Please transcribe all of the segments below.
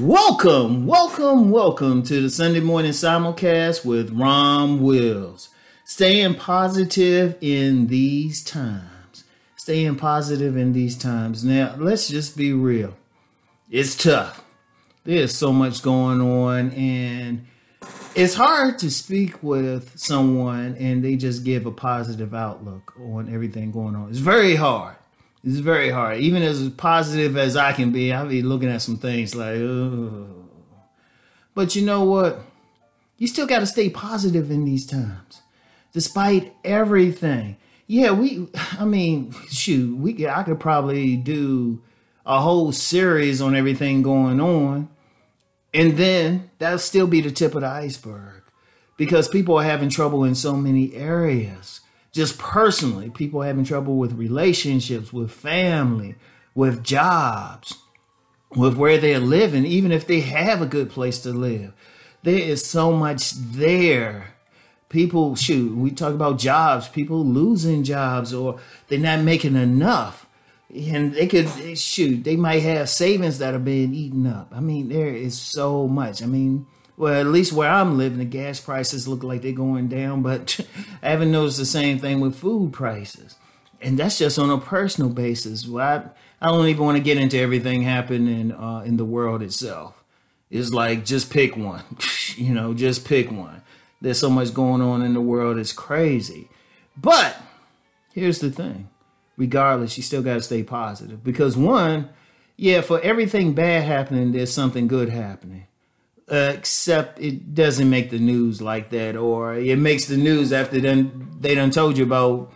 Welcome, welcome, welcome to the Sunday morning simulcast with Rom Wills. Staying positive in these times. Staying positive in these times. Now, let's just be real. It's tough. There's so much going on, and it's hard to speak with someone and they just give a positive outlook on everything going on. It's very hard. It's very hard. Even as positive as I can be, I'll be looking at some things like. But you know what? You still got to stay positive in these times, despite everything. Yeah, we. I mean, shoot, we. I could probably do a whole series on everything going on, and then that'll still be the tip of the iceberg, because people are having trouble in so many areas just personally, people having trouble with relationships, with family, with jobs, with where they're living, even if they have a good place to live. There is so much there. People, shoot, we talk about jobs, people losing jobs or they're not making enough. And they could, shoot, they might have savings that are being eaten up. I mean, there is so much. I mean, well, at least where I'm living, the gas prices look like they're going down, but I haven't noticed the same thing with food prices. And that's just on a personal basis. Well, I, I don't even want to get into everything happening uh, in the world itself. It's like just pick one, you know, just pick one. There's so much going on in the world, it's crazy. But here's the thing regardless, you still got to stay positive because one, yeah, for everything bad happening, there's something good happening except it doesn't make the news like that, or it makes the news after then they done told you about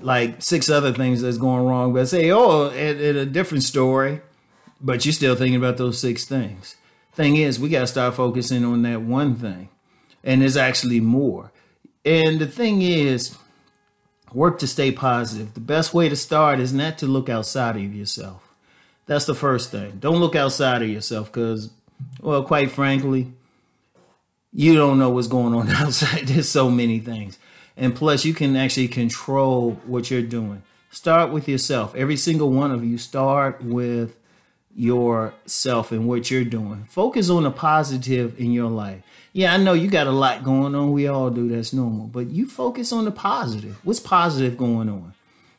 like six other things that's going wrong. But say, oh, at a different story, but you're still thinking about those six things. Thing is, we got to start focusing on that one thing, and there's actually more. And the thing is, work to stay positive. The best way to start is not to look outside of yourself. That's the first thing. Don't look outside of yourself because well, quite frankly, you don't know what's going on outside. There's so many things. And plus, you can actually control what you're doing. Start with yourself. Every single one of you, start with yourself and what you're doing. Focus on the positive in your life. Yeah, I know you got a lot going on. We all do. That's normal. But you focus on the positive. What's positive going on?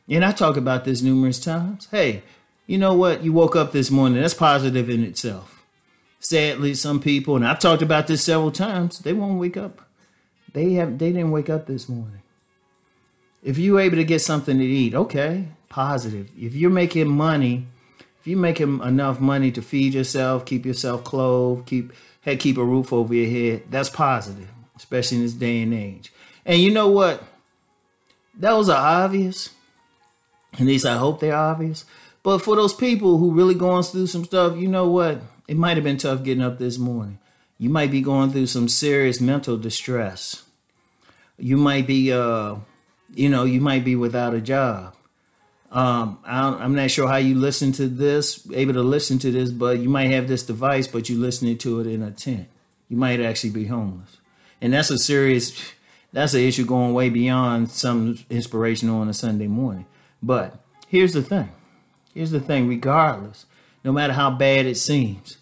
And I talk about this numerous times. Hey, you know what? You woke up this morning. That's positive in itself sadly, some people, and I've talked about this several times, they won't wake up. They have they didn't wake up this morning. If you're able to get something to eat, okay, positive. If you're making money, if you're making enough money to feed yourself, keep yourself clothed, keep hey, keep a roof over your head, that's positive, especially in this day and age. And you know what? Those are obvious. At least I hope they're obvious. But for those people who really going through some stuff, you know what? It might have been tough getting up this morning. You might be going through some serious mental distress. You might be, uh, you know, you might be without a job. Um, I'm not sure how you listen to this, able to listen to this, but you might have this device, but you're listening to it in a tent. You might actually be homeless, and that's a serious, that's an issue going way beyond some inspiration on a Sunday morning. But here's the thing. Here's the thing. Regardless, no matter how bad it seems,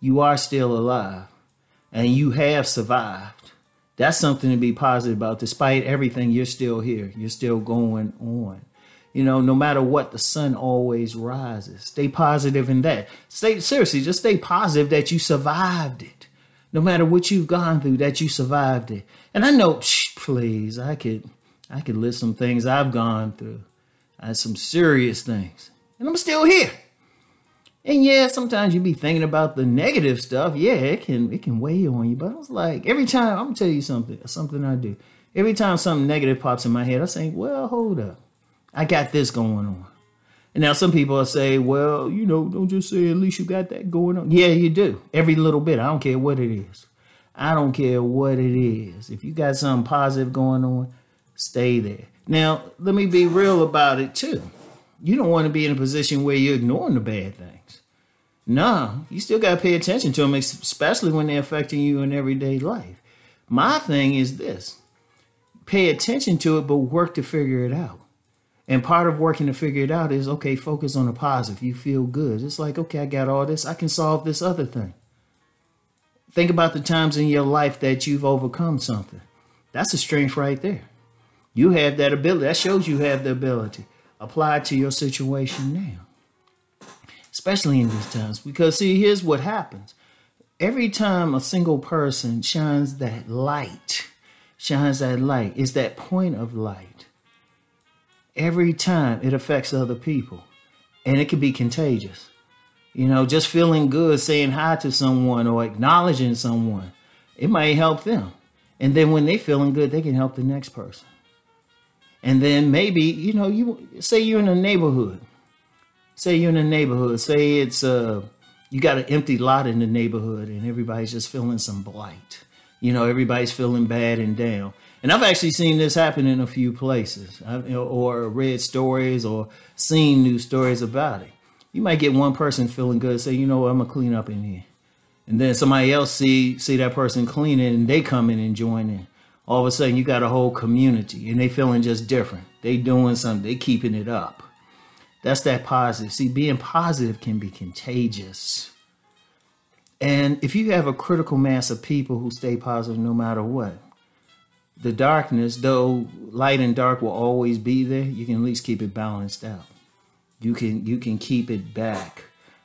you are still alive and you have survived. That's something to be positive about. Despite everything, you're still here. You're still going on. You know, no matter what, the sun always rises. Stay positive in that. Stay seriously, just stay positive that you survived it. No matter what you've gone through, that you survived it. And I know, shh, please, I could, I could list some things I've gone through. I had some serious things, and I'm still here. And yeah, sometimes you be thinking about the negative stuff. Yeah, it can it can weigh on you. But I was like, every time I'm gonna tell you something, something I do. Every time something negative pops in my head, I say, well, hold up. I got this going on. And now some people will say, well, you know, don't just say at least you got that going on. Yeah, you do. Every little bit. I don't care what it is. I don't care what it is. If you got something positive going on, stay there. Now, let me be real about it too. You don't want to be in a position where you're ignoring the bad things. No, you still got to pay attention to them, especially when they're affecting you in everyday life. My thing is this pay attention to it, but work to figure it out. And part of working to figure it out is okay, focus on the positive. You feel good. It's like, okay, I got all this. I can solve this other thing. Think about the times in your life that you've overcome something. That's a strength right there. You have that ability. That shows you have the ability. Apply to your situation now, especially in these times. Because, see, here's what happens every time a single person shines that light, shines that light, is that point of light. Every time it affects other people, and it can be contagious. You know, just feeling good, saying hi to someone or acknowledging someone, it might help them. And then when they're feeling good, they can help the next person. And then maybe, you know, you say you're in a neighborhood. Say you're in a neighborhood. Say it's uh you got an empty lot in the neighborhood and everybody's just feeling some blight. You know, everybody's feeling bad and down. And I've actually seen this happen in a few places, or read stories or seen news stories about it you might get one person feeling good, say, you know what, I'm gonna clean up in here. And then somebody else see see that person cleaning and they come in and join in. All of a sudden you got a whole community and they feeling just different. They doing something, they keeping it up. That's that positive. See, being positive can be contagious. And if you have a critical mass of people who stay positive no matter what, the darkness, though light and dark will always be there, you can at least keep it balanced out. You can you can keep it back.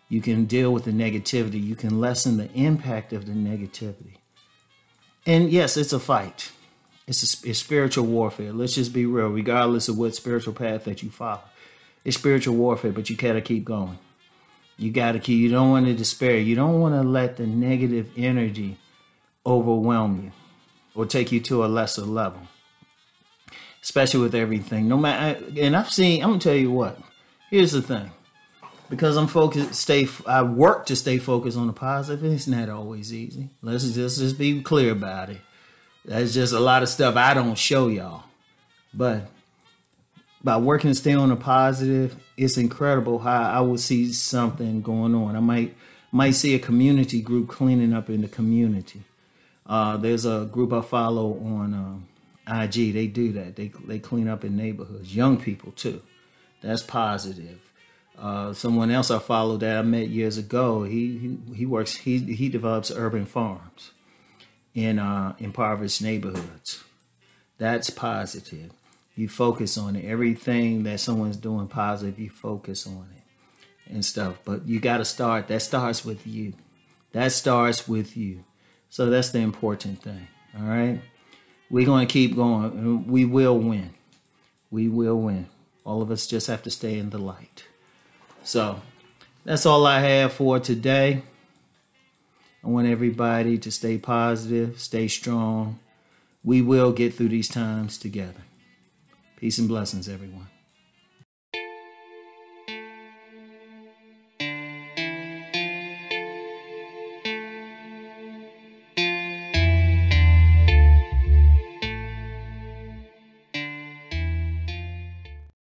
You can deal with the negativity. You can lessen the impact of the negativity. And yes, it's a fight. It's, a, it's spiritual warfare. Let's just be real, regardless of what spiritual path that you follow. It's spiritual warfare, but you gotta keep going. You gotta keep. You don't want to despair. You don't want to let the negative energy overwhelm you or take you to a lesser level. Especially with everything. No matter. And I've seen. I'm gonna tell you what. Here's the thing. Because I'm focused, stay. I work to stay focused on the positive. It's not always easy. Let's just just be clear about it. That's just a lot of stuff I don't show y'all. But by working and stay on the positive, it's incredible how I will see something going on. I might might see a community group cleaning up in the community. Uh, there's a group I follow on um, IG. They do that. They they clean up in neighborhoods. Young people too. That's positive. Uh, someone else I follow that I met years ago. He he, he works. He he develops urban farms in uh, impoverished neighborhoods. That's positive. You focus on. Everything that someone's doing positive, you focus on it and stuff. But you got to start. That starts with you. That starts with you. So that's the important thing. All right. We're going to keep going. We will win. We will win. All of us just have to stay in the light. So that's all I have for today. I want everybody to stay positive, stay strong. We will get through these times together. Peace and blessings, everyone.